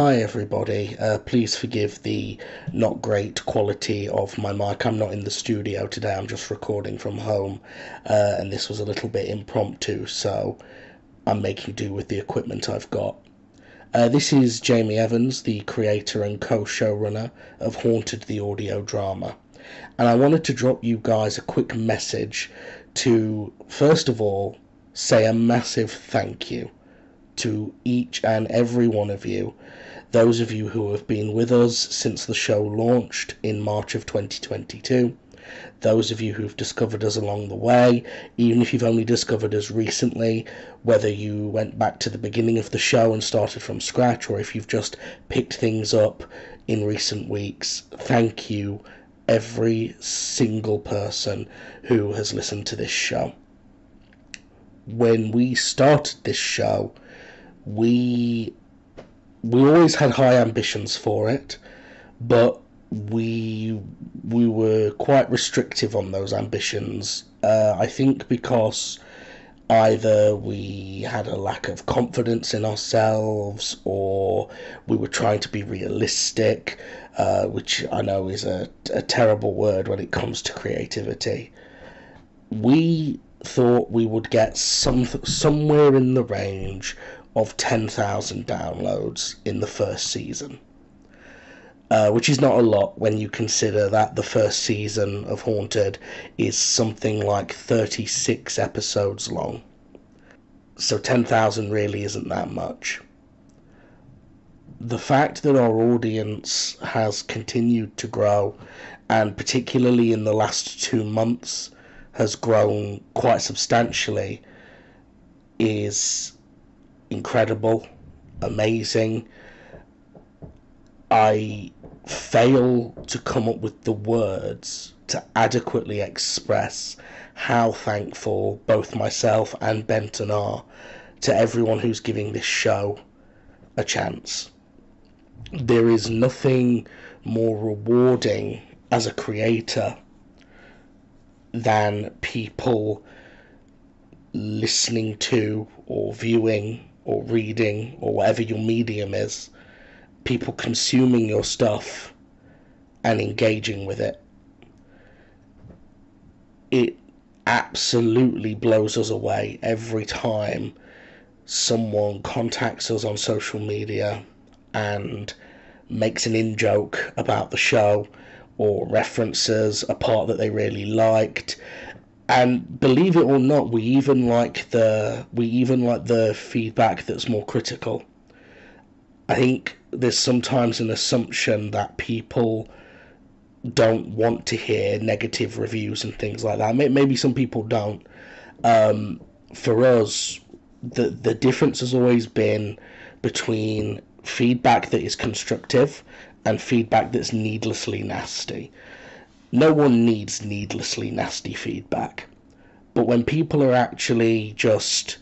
Hi everybody, uh, please forgive the not great quality of my mic. I'm not in the studio today, I'm just recording from home, uh, and this was a little bit impromptu, so I'm making do with the equipment I've got. Uh, this is Jamie Evans, the creator and co showrunner of Haunted the Audio Drama, and I wanted to drop you guys a quick message to, first of all, say a massive thank you to each and every one of you, those of you who have been with us since the show launched in March of 2022, those of you who've discovered us along the way, even if you've only discovered us recently, whether you went back to the beginning of the show and started from scratch, or if you've just picked things up in recent weeks, thank you, every single person who has listened to this show. When we started this show, we we always had high ambitions for it, but we we were quite restrictive on those ambitions. Uh, I think because either we had a lack of confidence in ourselves or we were trying to be realistic, uh, which I know is a, a terrible word when it comes to creativity. We thought we would get some somewhere in the range of 10,000 downloads in the first season. Uh, which is not a lot when you consider that the first season of Haunted is something like 36 episodes long. So 10,000 really isn't that much. The fact that our audience has continued to grow, and particularly in the last two months has grown quite substantially, is incredible, amazing. I fail to come up with the words to adequately express how thankful both myself and Benton are to everyone who's giving this show a chance. There is nothing more rewarding as a creator than people listening to or viewing or reading or whatever your medium is, people consuming your stuff and engaging with it. It absolutely blows us away every time someone contacts us on social media and makes an in joke about the show or references a part that they really liked and believe it or not, we even like the we even like the feedback that's more critical. I think there's sometimes an assumption that people don't want to hear negative reviews and things like that. Maybe some people don't. Um, for us, the the difference has always been between feedback that is constructive and feedback that's needlessly nasty no one needs needlessly nasty feedback. But when people are actually just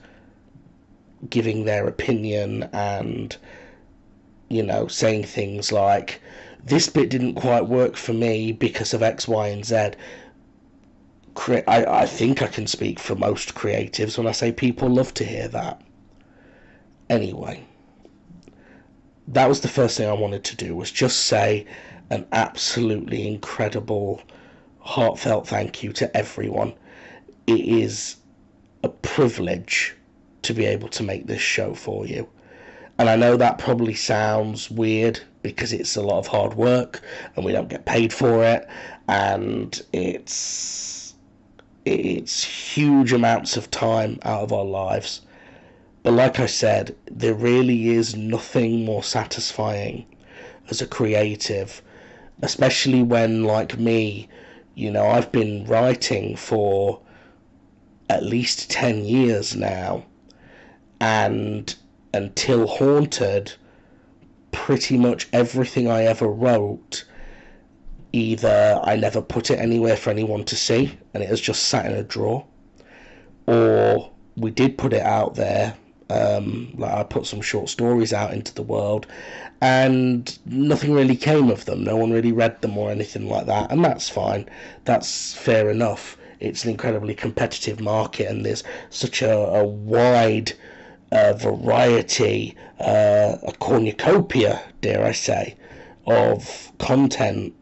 giving their opinion and, you know, saying things like, this bit didn't quite work for me because of X, Y, and Z. I, I think I can speak for most creatives when I say people love to hear that. Anyway, that was the first thing I wanted to do was just say an absolutely incredible, heartfelt thank you to everyone. It is a privilege to be able to make this show for you. And I know that probably sounds weird because it's a lot of hard work and we don't get paid for it and it's it's huge amounts of time out of our lives. But like I said, there really is nothing more satisfying as a creative especially when, like me, you know, I've been writing for at least 10 years now, and until Haunted, pretty much everything I ever wrote, either I never put it anywhere for anyone to see, and it has just sat in a drawer, or we did put it out there um, like I put some short stories out into the world, and nothing really came of them. No one really read them or anything like that, and that's fine. That's fair enough. It's an incredibly competitive market, and there's such a, a wide a variety, uh, a cornucopia, dare I say, of content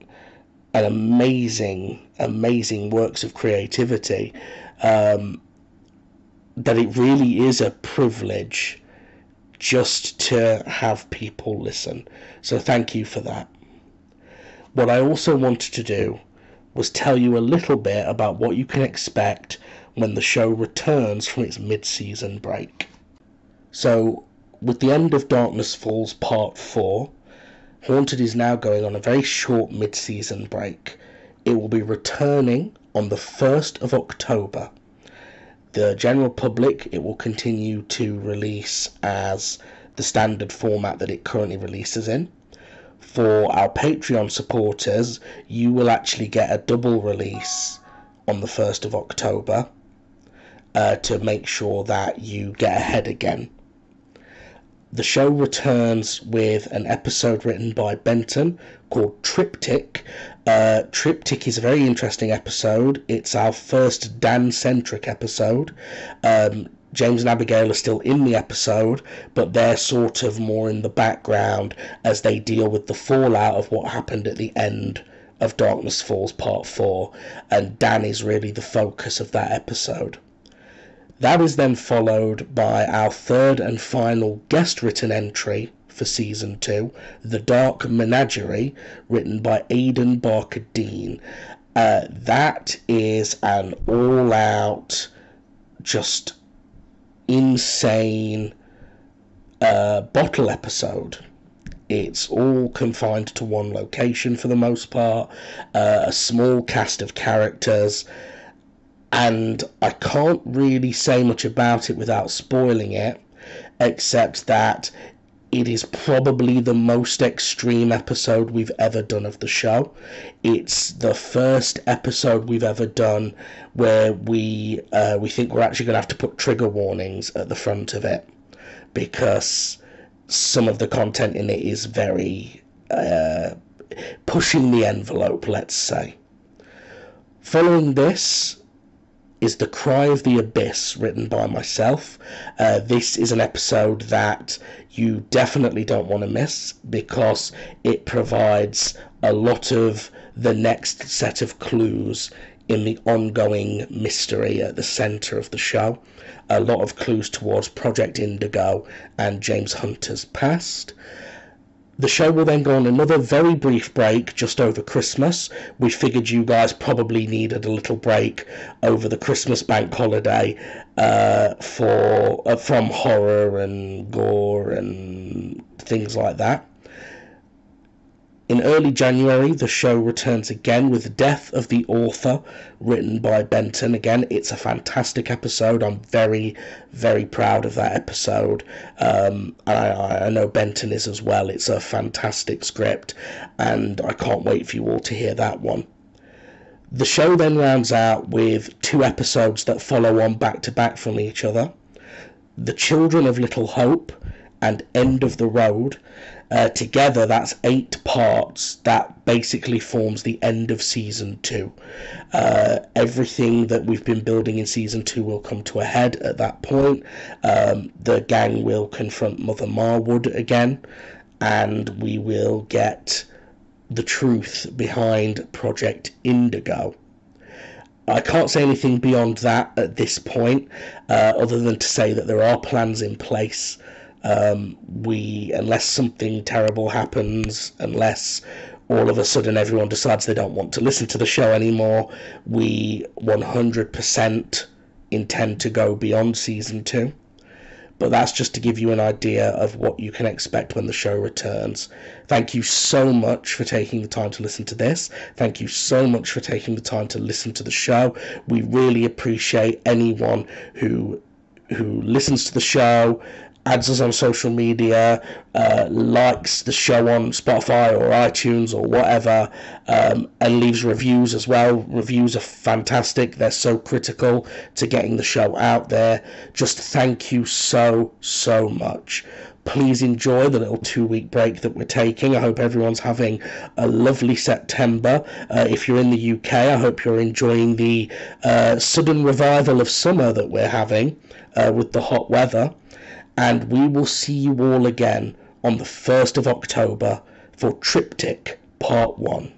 and amazing, amazing works of creativity. Um, that it really is a privilege just to have people listen. So thank you for that. What I also wanted to do was tell you a little bit about what you can expect when the show returns from its mid season break. So, with the end of Darkness Falls Part 4, Haunted is now going on a very short mid season break. It will be returning on the 1st of October. The general public, it will continue to release as the standard format that it currently releases in. For our Patreon supporters, you will actually get a double release on the 1st of October uh, to make sure that you get ahead again. The show returns with an episode written by Benton called Triptych. Uh, Triptych is a very interesting episode. It's our first Dan centric episode. Um, James and Abigail are still in the episode, but they're sort of more in the background as they deal with the fallout of what happened at the end of Darkness Falls Part 4, and Dan is really the focus of that episode. That is then followed by our third and final guest written entry for season two, The Dark Menagerie, written by Aidan Barker Dean. Uh, that is an all out, just insane uh, bottle episode. It's all confined to one location for the most part, uh, a small cast of characters and I can't really say much about it without spoiling it, except that it is probably the most extreme episode we've ever done of the show. It's the first episode we've ever done where we uh, we think we're actually going to have to put trigger warnings at the front of it because some of the content in it is very uh, pushing the envelope, let's say. Following this, is The Cry of the Abyss, written by myself. Uh, this is an episode that you definitely don't want to miss because it provides a lot of the next set of clues in the ongoing mystery at the centre of the show. A lot of clues towards Project Indigo and James Hunter's past. The show will then go on another very brief break just over Christmas. We figured you guys probably needed a little break over the Christmas bank holiday uh, for uh, from horror and gore and things like that. In early January, the show returns again with the Death of the Author, written by Benton. Again, it's a fantastic episode. I'm very, very proud of that episode. Um, I, I know Benton is as well. It's a fantastic script, and I can't wait for you all to hear that one. The show then rounds out with two episodes that follow on back to back from each other The Children of Little Hope and End of the Road. Uh, together, that's eight parts that basically forms the end of season two. Uh, everything that we've been building in season two will come to a head at that point. Um, the gang will confront Mother Marwood again, and we will get the truth behind Project Indigo. I can't say anything beyond that at this point, uh, other than to say that there are plans in place um, we, unless something terrible happens, unless all of a sudden everyone decides they don't want to listen to the show anymore, we 100% intend to go beyond season two. But that's just to give you an idea of what you can expect when the show returns. Thank you so much for taking the time to listen to this. Thank you so much for taking the time to listen to the show. We really appreciate anyone who who listens to the show, adds us on social media, uh, likes the show on Spotify or iTunes or whatever, um, and leaves reviews as well. Reviews are fantastic, they're so critical to getting the show out there. Just thank you so, so much. Please enjoy the little two week break that we're taking. I hope everyone's having a lovely September. Uh, if you're in the UK, I hope you're enjoying the uh, sudden revival of summer that we're having uh, with the hot weather and we will see you all again on the 1st of October for Triptych Part 1.